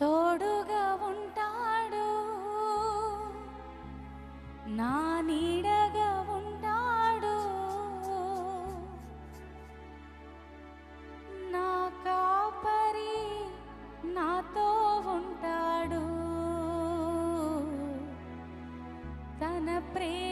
తోడుగా ఉంటాడు. నా నీడగా ఉంటాడు. నా కాపరి నాతో ఉంటాడు. తన ప్రేమ